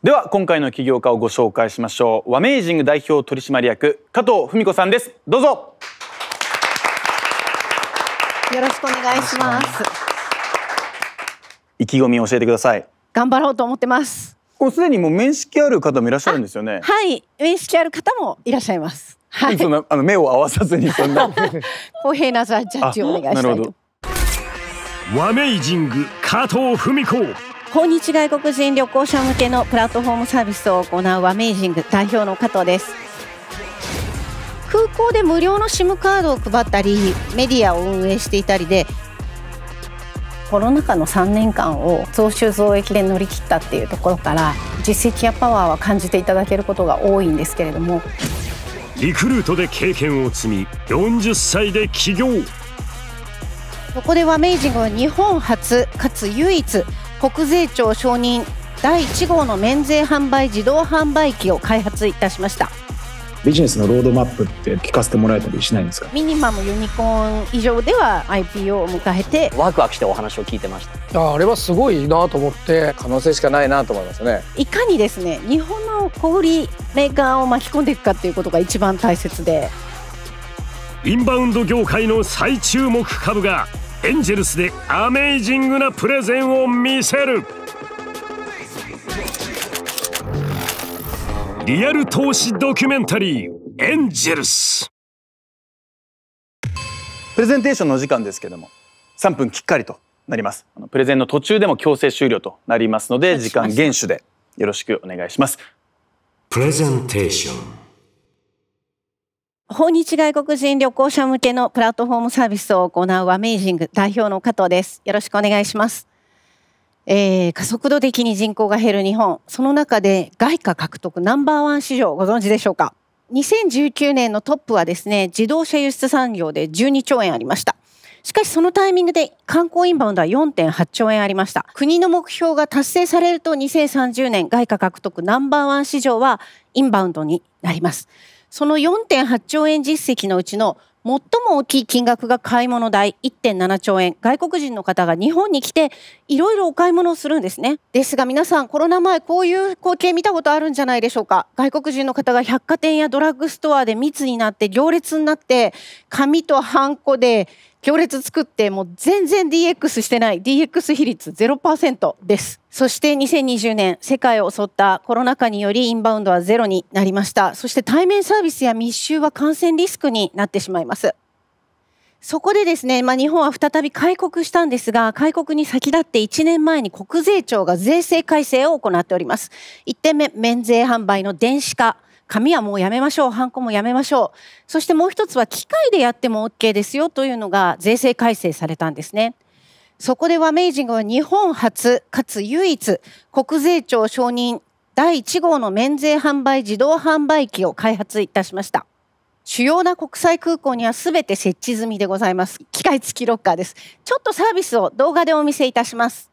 では今回の起業家をご紹介しましょう。ワメイジング代表取締役加藤文子さんです。どうぞ。よろしくお願いします。意気込みを教えてください。頑張ろうと思ってます。もうすでにもう面識ある方もいらっしゃるんですよね。はい。面識ある方もいらっしゃいます。はい。そんなあの目を合わさずにそんな。公平なジャッジをお願いしたいと。ワメイジング加藤文子訪日外国人旅行者向けのプラットフォームサービスを行うワメイジング代表の加藤です。空港で無料の SIM カードを配ったりメディアを運営していたりでコロナ禍の3年間を増収増益で乗り切ったっていうところから実績やパワーは感じていただけることが多いんですけれども。リクルートで経験を積み40歳で起業。そこでワメイジングは日本初かつ唯一国税庁承認第1号の免税販売自動販売機を開発いたしました。ビジネスのロードマップって聞かせてもらえたりしないんですか？ミニマムユニコーン以上では IPO を迎えて。ワクワクしてお話を聞いてました。ああれはすごいなと思って。可能性しかないなと思いますねいかにですね日本の小売メーカーを巻き込んでいくかっていうことが一番大切で。インバウンド業界の最注目株がエンジェルスでアメイジングなプレゼンを見せる。リアル投資ドキュメンタリーエンジェルス。プレゼンテーションの時間ですけども3分きっかりとなります。プレゼンの途中でも強制終了となりますので時間厳守でよろしくお願いします。プレゼンテーション訪日外国人旅行者向けのプラットフォームサービスを行うアメイジング代表の加藤です。よろしくお願いします。えー、加速度的に人口が減る日本。その中で外貨獲得ナンバーワン市場ご存知でしょうか？2019年のトップはですね自動車輸出産業で12兆円ありました。しかしそのタイミングで観光インバウンドは4.8兆円ありました。国の目標が達成されると2030年外貨獲得ナンバーワン市場はインバウンドになります。その4.8兆円実績のうちの最も大きい金額が買い物代1.7兆円。外国人の方が日本に来ていろいろお買い物をするんですね。ですが皆さんコロナ前こういう光景見たことあるんじゃないでしょうか。外国人の方が百貨店やドラッグストアで密になって行列になって紙とハンコで行列作ってもう全然 DX してない。DX 比率0%です。そして2020年世界を襲ったコロナ禍によりインバウンドはゼロになりました。そして対面サービスや密集は感染リスクになってしまいます。そこでですね、まあ、日本は再び開国したんですが開国に先立って1年前に国税庁が税制改正を行っております。1点目免税販売の電子化。紙はもうやめましょう、ハンコもやめましょう。そしてもう一つは機械でやっても OK ですよというのが税制改正されたんですね。そこではメイジングは日本初かつ唯一国税庁承認第1号の免税販売自動販売機を開発いたしました。主要な国際空港にはすべて設置済みでございます。機械付きロッカーです。ちょっとサービスを動画でお見せいたします。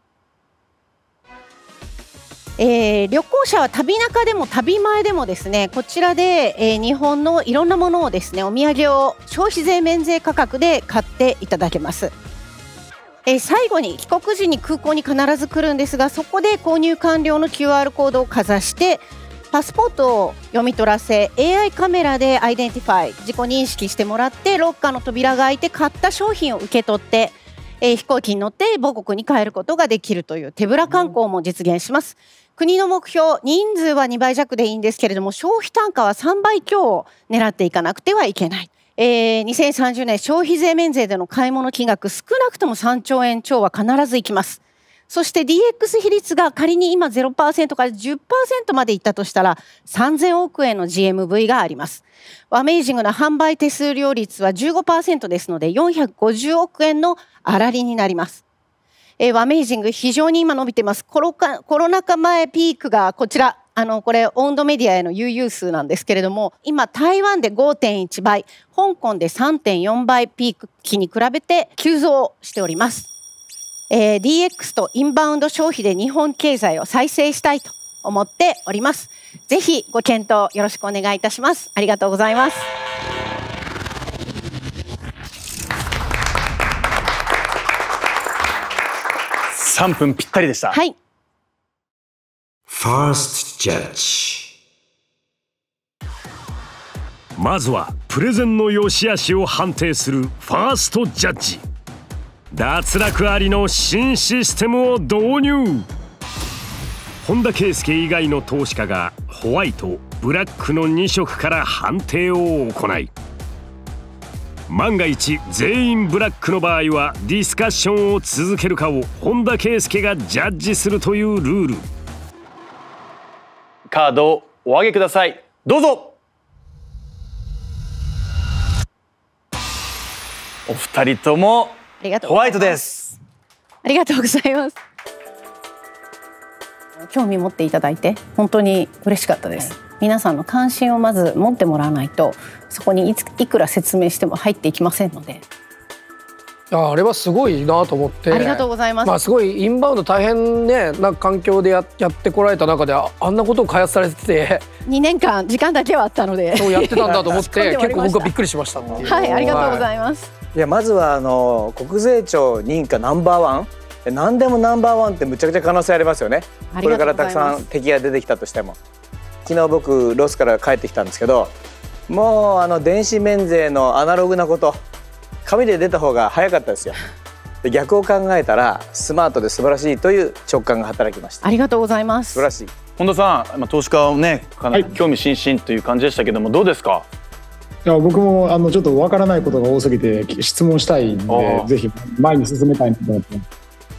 えー、旅行者は旅中でも旅前でもですねこちらで、えー、日本のいろんなものをですねお土産を消費税免税価格で買っていただけます。えー、最後に帰国時に空港に必ず来るんですがそこで購入完了の QR コードをかざしてパスポートを読み取らせ AI カメラでアイデンティファイ自己認識してもらってロッカーの扉が開いて買った商品を受け取って、えー、飛行機に乗って母国に帰ることができるという手ぶら観光も実現します。国の目標人数は2倍弱でいいんですけれども消費単価は3倍強を狙っていかなくてはいけない。えー、2030年消費税免税での買い物金額少なくとも3兆円超は必ずいきます。そして DX 比率が仮に今0%から10%までいったとしたら3000億円の GMV があります。アメイジングな販売手数料率は15%ですので450億円の粗利になります。えー、ワメイジング非常に今伸びてます。コロカコロナ禍前ピークがこちら。あの、これ、オンドメディアへの悠々数なんですけれども、今、台湾で5.1倍、香港で3.4倍ピーク期に比べて急増しております。えー、DX とインバウンド消費で日本経済を再生したいと思っております。ぜひご検討よろしくお願いいたします。ありがとうございます。3分ぴったりでした。はい。First Judge まずはプレゼンの良し悪しを判定するファーストジャッジ脱落ありの新システムを導入。本田圭佑以外の投資家がホワイトブラックの2色から判定を行い万が一全員ブラックの場合はディスカッションを続けるかを本田圭佑がジャッジするというルール。カードをお上げください。どうぞ。お二人ともホワイトです。ありがとうございます。興味持っていただいて本当に嬉しかったです。皆さんの関心をまず持ってもらわないとそこにいついくら説明しても入っていきませんので。ああれはすごいなと思って。ありがとうございます、まあ、すごいインバウンド大変ねな環境でややってこられた中でああんなことを開発されてて。2年間時間だけはあったので。そうやってたんだと思って 結構僕はびっくりしましたはいありがとうございます、いやまずはあの国税庁認可ナンバーワン。何でもナンバーワンってむちゃくちゃ可能性ありますよね。これからたくさん敵が出てきたとしても。昨日僕ロスから帰ってきたんですけどもうあの電子免税のアナログなこと紙で出た方が早かったですよ。で逆を考えたらスマートで素晴らしいという直感が働きました。ありがとうございます。素晴らしい。本田さん、まあ、投資家をねかなり興味津々という感じでしたけども、どうですか？いや僕もあのちょっとわからないことが多すぎて質問したいんでぜひ前に進めたいなと思って。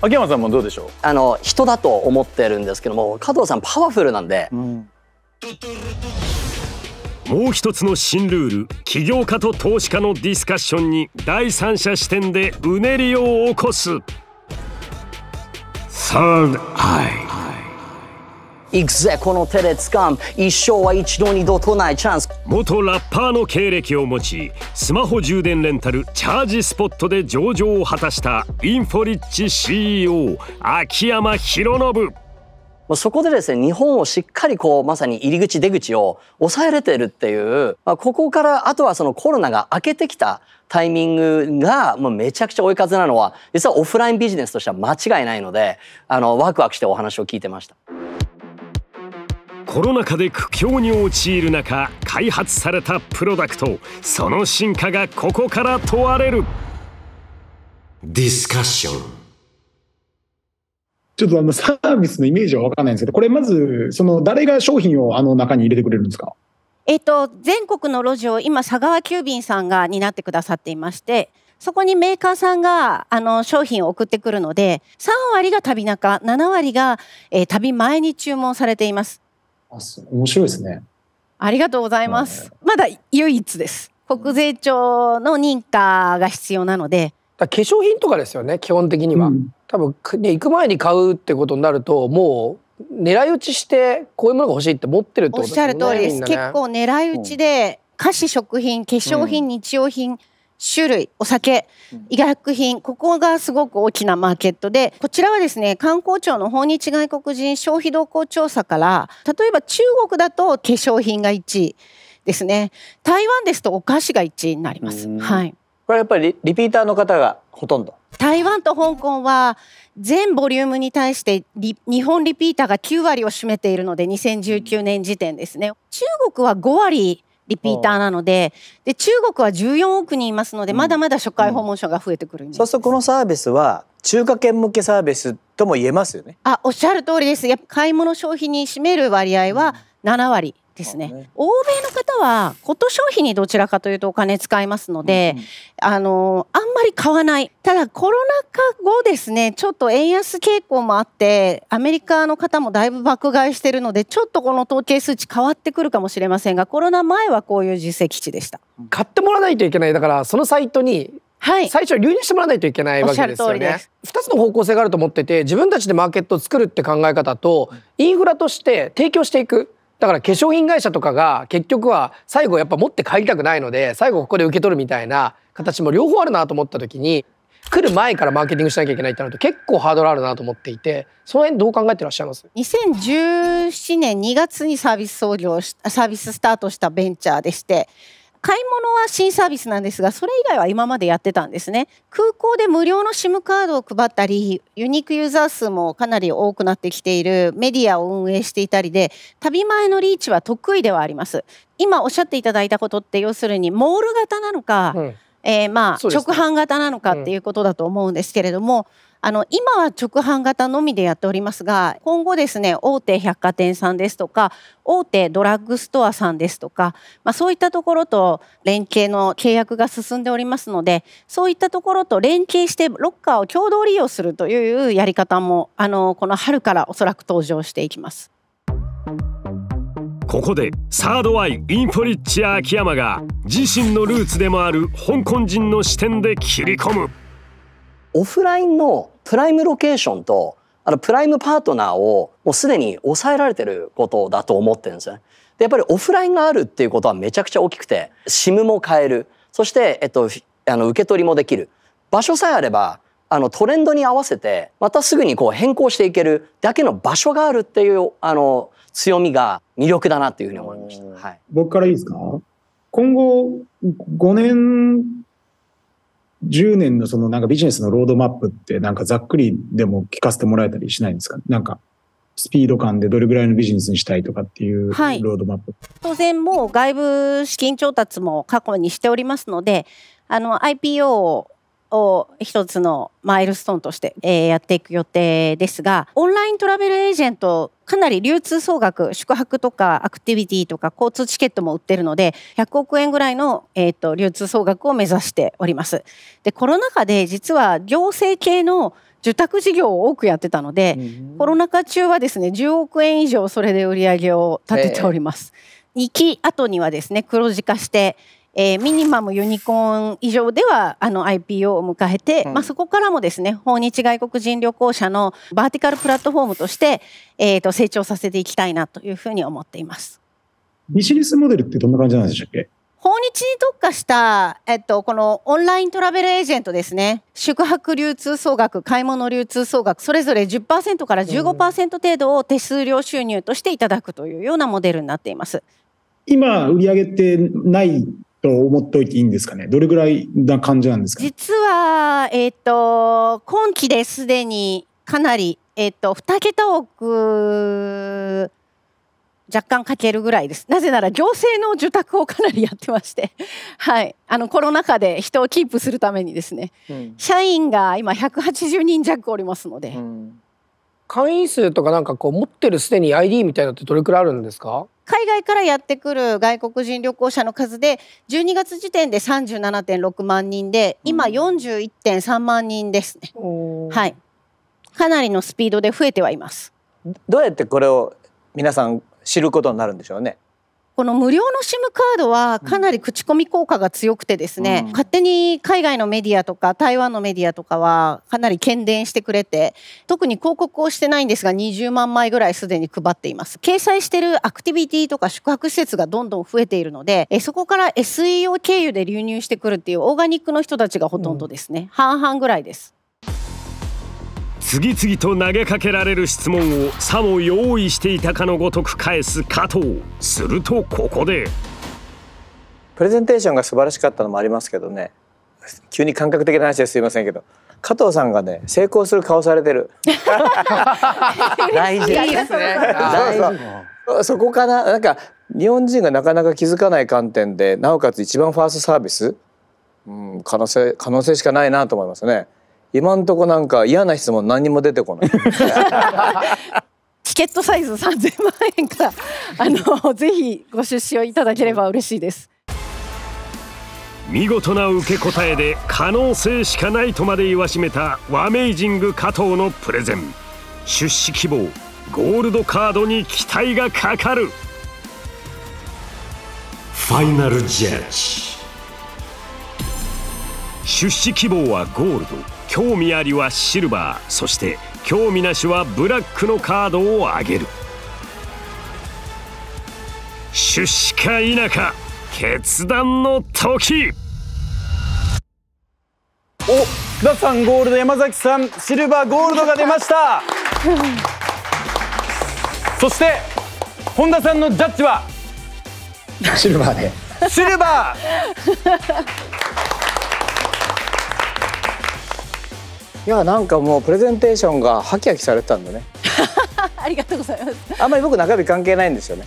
秋山さんもどうでしょう？あの人だと思ってるんですけども加藤さんパワフルなんで、うん。もう一つの新ルール起業家と投資家のディスカッションに第三者視点でうねりを起こす。Third Eye 行くぜこの手で掴む。一生は一度二度とない。チャンス。元ラッパーの経歴を持ちスマホ充電レンタルチャージスポットで上場を果たしたインフォリッチ CEO 秋山博信。そこでですね日本をしっかりこうまさに入り口出口を抑えれてるっていう、まあ、ここからあとはそのコロナが明けてきたタイミングがもうめちゃくちゃ追い風なのは実はオフラインビジネスとしては間違いないのであのワクワクしてお話を聞いてました。コロナ禍で苦境に陥る中開発されたプロダクトその進化がここから問われる。ディスカッション。ちょっとあのサービスのイメージは分かんないんですけどこれまずその誰が商品をあの中に入れてくれるんですか？えっと全国の路地を今佐川急便さんが担ってくださっていましてそこにメーカーさんがあの商品を送ってくるので3割が旅中7割が、えー、旅前に注文されていますあ面白いですね。ありがとうございます。まだ唯一です。国税庁の認可が必要なので。化粧品とかですよね基本的には、うん、多分ね行く前に買うってことになるともう狙い撃ちしてこういうものが欲しいって持ってるってことですよね。おっしゃる通りです。ね、結構狙い撃ちで菓子食品化粧品、うん、日用品酒類お酒医薬品ここがすごく大きなマーケットでこちらはですね観光庁の訪日外国人消費動向調査から例えば中国だと化粧品が1位ですね。台湾ですとお菓子が1位になります。はい。これやっぱりリピーターの方がほとんど？台湾と香港は全ボリュームに対して日本リピーターが9割を占めているので2019年時点ですね。中国は5割リピーターなのでで中国は14億人いますので、まだまだ初回訪問者が増えてくる、うん、そうするとこのサービスは中華圏向けサービスとも言えますよね。あおっしゃる通りです。やっぱ買い物消費に占める割合は7割ですね、ね、欧米の方はこと消費にどちらかというとお金使いますので、うんうん、あのあんまり買わない。ただコロナ禍後ですね。ちょっと円安傾向もあってアメリカの方もだいぶ爆買いしてるのでちょっとこの統計数値変わってくるかもしれませんがコロナ前はこういう実績値でした。買ってもらわないといけない。だからそのサイトにはい、最初流入してもらわないといけないわけですよね。2つの方向性があると思ってて自分たちでマーケットを作るって考え方とインフラとして提供していくだから化粧品会社とかが結局は最後やっぱ持って帰りたくないので最後ここで受け取るみたいな形も両方あるなと思った時に来る前からマーケティングしなきゃいけないってなると結構ハードルあるなと思っていてその辺どう考えてらっしゃいます？2017年2月にサービス創業サービススタートしたベンチャーでして買い物は新サービスなんですがそれ以外は今までやってたんですね。空港で無料の SIM カードを配ったりユニークユーザー数もかなり多くなってきているメディアを運営していたりで旅前のリーチは得意ではあります。今おっしゃっていただいたことって要するにモール型なのか、うん、えー、まあ、直販型なのかっていうことだと思うんですけれども、あの今は直販型のみでやっておりますが今後ですね大手百貨店さんですとか大手ドラッグストアさんですとか、まあ、そういったところと連携の契約が進んでおりますのでそういったところと連携してロッカーを共同利用するというやり方もあのこの春からおそらく登場していきます。ここでサードアイインフォリッチ秋山が自身のルーツでもある香港人の視点で切り込む。オフラインのプライムロケーションとあのプライムパートナーをもうすでに抑えられてることだと思ってるんですね。でやっぱりオフラインがあるっていうことはめちゃくちゃ大きくて SIM も変えるそして、えっと、あの受け取りもできる場所さえあればあのトレンドに合わせてまたすぐにこう変更していけるだけの場所があるっていうあの強みが魅力だなっていうふうに思いました。はい、僕からいいですか？今後5年10年のそのなんかビジネスのロードマップってなんかざっくりでも聞かせてもらえたりしないんですか？なんかスピード感でどれぐらいのビジネスにしたいとかっていうロードマップ、はい、当然もう外部資金調達も過去にしておりますのであの IPO を一つのマイルストーンとして、えー、やっていく予定ですがオンライントラベルエージェントかなり流通総額宿泊とかアクティビティとか交通チケットも売ってるので100億円ぐらいの、えーと、流通総額を目指しております。でコロナ禍で実は行政系の受託事業を多くやってたので、コロナ禍中はですね10億円以上それで売り上げを立てております。2期後にはですね黒字化してえー、ミニマムユニコーン以上ではあの IPO を迎えて、うん、まあ、そこからもですね訪日外国人旅行者のバーティカルプラットフォームとして、えー、と成長させていきたいなというふうに思っています。ビジネスモデルってどんな感じなんでしたっけ？訪日に特化した、えっと、このオンライントラベルエージェントですね。宿泊流通総額、買い物流通総額、それぞれ10%から15%程度を手数料収入としていただくというようなモデルになっています。今、売上ってないと思っておいていいんですかね？どれぐらいな感じなんですか実は、えっ、ー、と、今期ですでにかなり、えっ、ー、と、2桁億若干かけるぐらいです。なぜなら行政の受託をかなりやってまして、はい、あのコロナ禍で人をキープするためにですね、うん、社員が今180人弱おりますので、うん、会員数とかなんかこう持ってるすでに ID みたいなのってどれくらいあるんですか？海外からやってくる外国人旅行者の数で12月時点で37.6万人で今41.3万人ですね。はい。かなりのスピードで増えてはいます。どうやってこれを皆さん知ることになるんでしょうね。この無料の SIM カードはかなり口コミ効果が強くてですね、うん、勝手に海外のメディアとか台湾のメディアとかはかなり喧伝してくれて特に広告をしてないんですが20万枚ぐらいすでに配っています。掲載してるアクティビティとか宿泊施設がどんどん増えているのでえそこから SEO 経由で流入してくるっていうオーガニックの人たちがほとんどですね、うん、半々ぐらいです次々と投げかけられる質問をさも用意していたかのごとく返す加藤。するとここで。プレゼンテーションが素晴らしかったのもありますけどね。急に感覚的な話ですいませんけど。加藤さんがね成功する顔されてる。大事ですね。そそこかな？なんか日本人がなかなか気づかない観点でなおかつ一番ファーストサービス、うん、可能性可能性しかないなと思いますね。今んとこなんか嫌な質問何にも出てこない。チケットサイズ3000万円からあのぜひご出資をいただければ嬉しいです。見事な受け答えで可能性しかないとまで言わしめたワメイジング加藤のプレゼン。出資希望ゴールドカードに期待がかかる。ファイナルジャッジ。出資希望はゴールド興味ありはシルバーそして興味なしはブラックのカードを上げる。出資か否か決断の時。お津田さんゴールド山崎さんシルバーゴールドが出ました。そして本田さんのジャッジは？シルバーで。シルバー いやなんかもうプレゼンテーションがハキハキされてたんだね ありがとうございます。あんまり僕中身関係ないんですよね。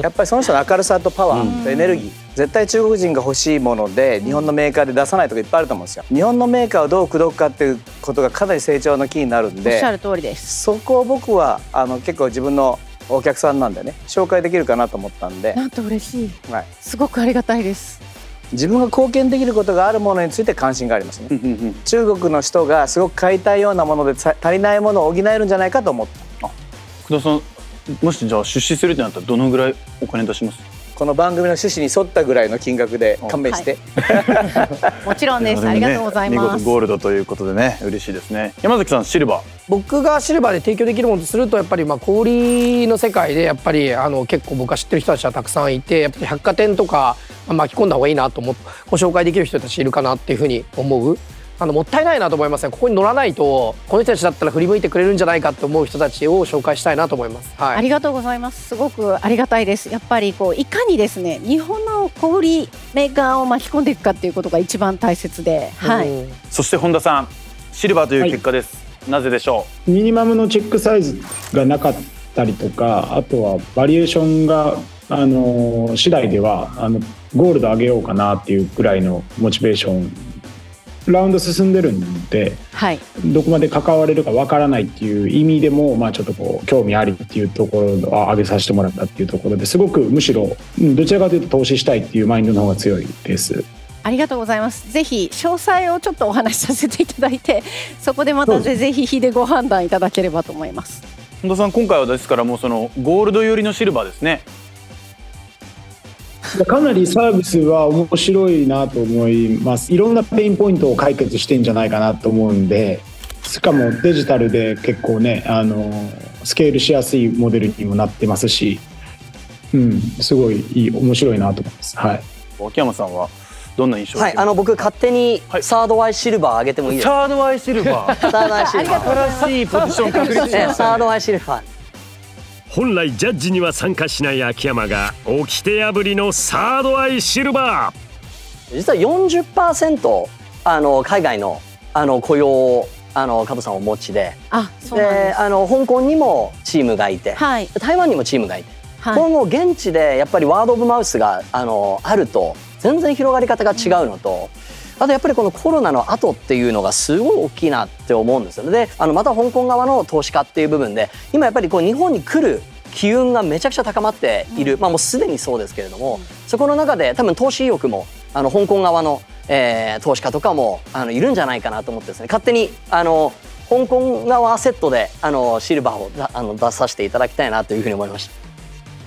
やっぱりその人の明るさとパワーとエネルギー、絶対中国人が欲しいもので日本のメーカーで出さないとかいっぱいあると思うんですよ。日本のメーカーをどう口説くかっていうことがかなり成長のキーになるんで、おっしゃる通りです。そこを僕はあの結構自分のお客さんなんでね紹介できるかなと思ったんで。なんと嬉しい。はい。すごくありがたいです。自分が貢献できることがあるものについて関心がありますね。中国の人がすごく買いたいようなもので足りないものを補えるんじゃないかと思った福田さんもしじゃあ出資するってなったらどのぐらいお金出します？この番組の趣旨に沿ったぐらいの金額で勘弁して、はい、もちろんです、ね、ありがとうございます。見事ゴールドということでね。嬉しいですね。山崎さんシルバー。僕がシルバーで提供できるものとするとやっぱりまあ小売の世界でやっぱりあの結構僕が知ってる人たちはたくさんいてやっぱり百貨店とか巻き込んだ方がいいなと思ってご紹介できる人たちいるかなっていうふうに思うあのもったいないなと思いますねここに乗らないとこの人たちだったら振り向いてくれるんじゃないかと思う人たちを紹介したいなと思います、はい、ありがとうございます。すごくありがたいです。やっぱりこういかにですね日本の小売メーカーを巻き込んでいくかっていうことが一番大切で、はい、そして本田さんシルバーという結果です、はい、なぜでしょう？ミニマムのチェックサイズがなかったりとかあとはバリエーションがあの次第ではあのゴールド上げようかなっていうぐらいのモチベーションラウンド進んでるんで、はい、どこまで関われるかわからないっていう意味でも、まあ、ちょっとこう興味ありっていうところを上げさせてもらったっていうところですごくむしろどちらかというと投資したいっていうマインドの方が強いです。ありがとうございます。ぜひ詳細をちょっとお話しさせていただいて、そこでまたぜひひでご判断いただければと思います。本田さん今回はですからもうそのゴールド寄りのシルバーですね。かなりサービスは面白いなと思いますいろんなペインポイントを解決してんじゃないかなと思うんでしかもデジタルで結構ねあのスケールしやすいモデルにもなってますし、うん、すごいいい面白いなと思います。はい、秋山さんはどんな印象はい、あの僕勝手にサードアイシルバー上げてもいいですか。サードアイシルバー。サードアイシルバー。新しいポジション確立しね。サードアイシルバー。本来ジャッジには参加しない秋山が掟破りのサードアイシルバー。実は40%あの海外のあの雇用をあの加藤さんお持ちで。あそうであの香港にもチームがいて、はい、台湾にもチームがいて、はい、今後現地でやっぱりワード・オブ・マウスがあのあると全然広がり方が違うのと。うんあとやっぱりこのコロナの後っていうのがすごい大きいなって思うんですよね。であのまた香港側の投資家っていう部分で今やっぱりこう日本に来る機運がめちゃくちゃ高まっている、うん、まあもうすでにそうですけれども、うん、そこの中で多分投資意欲もあの香港側の、えー、投資家とかもあのいるんじゃないかなと思ってですね勝手にあの香港側セットであのシルバーをあの出させていただきたいなというふうに思いました。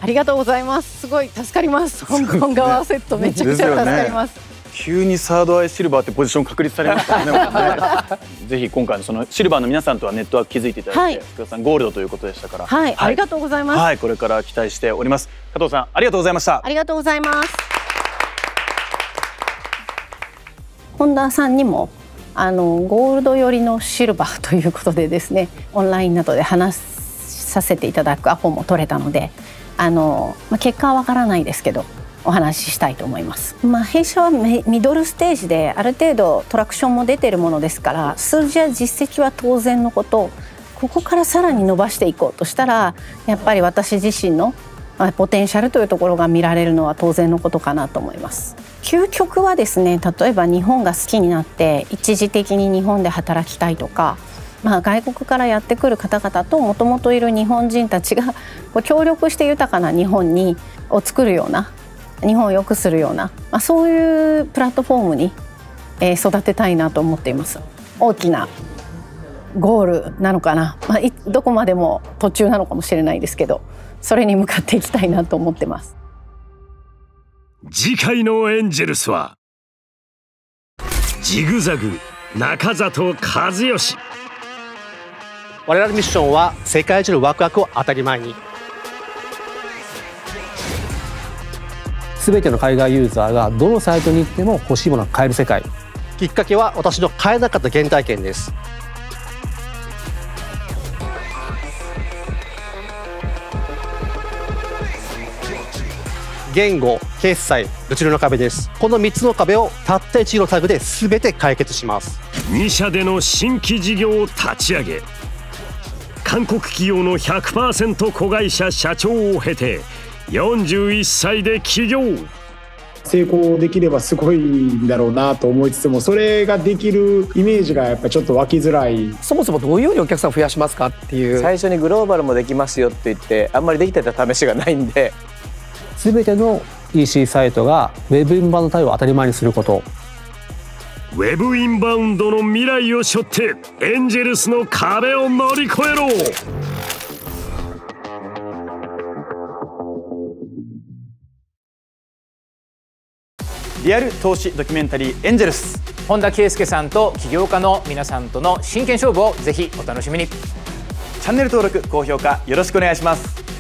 ありがとうございます。すごい助かります。香港側セットめちゃくちゃ助かります。急にサードアイシルバーってポジション確立されましたね。ぜひ今回のそのシルバーの皆さんとはネットワーク築いていただいて、はい、福田さんゴールドということでしたから、はい、はい、ありがとうございます。はい、これから期待しております。加藤さんありがとうございました。ありがとうございます。本田さんにもあのゴールド寄りのシルバーということでですね、オンラインなどで話させていただくアポも取れたので、あのまあ結果はわからないですけど。お話ししたいと思います。まあ、弊社はミドルステージである程度トラクションも出てるものですから数字や実績は当然のことここからさらに伸ばしていこうとしたらやっぱり私自身のポテンシャルというところが見られるのは当然のことかなと思います。究極はですね例えば日本が好きになって一時的に日本で働きたいとかまあ、外国からやってくる方々ともともといる日本人たちが協力して豊かな日本にを作るような日本を良くするような、まあ、そういうプラットフォームに、えー、育てたいなと思っています。大きなゴールなのかな、まあ、どこまでも途中なのかもしれないですけどそれに向かっていきたいなと思ってます。次回のエンジェルスはジグザグ中里和義。我々のミッションは世界中のワクワクを当たり前に全ての海外ユーザーがどのサイトに行っても欲しいものが買える世界。きっかけは私の買えなかった原体験です。言語決済物流の壁です。この3つの壁をたった1のタグで全て解決します。2社での新規事業を立ち上げ。韓国企業の100%子会社社長を経て41歳で起業。成功できればすごいんだろうなと思いつつもそれができるイメージがやっぱちょっと湧きづらい。そもそもどういうふうにお客さん増やしますかっていう。最初にグローバルもできますよって言ってあんまりできてた試しがないんで。全ての EC サイトが Web インバウンド対応を当たり前にすること。ウェブインバウンドの未来を背負ってエンジェルスの壁を乗り越えろリアル投資ドキュメンタリーエンジェルス。本田圭佑さんと起業家の皆さんとの真剣勝負をぜひお楽しみに。チャンネル登録高評価よろしくお願いします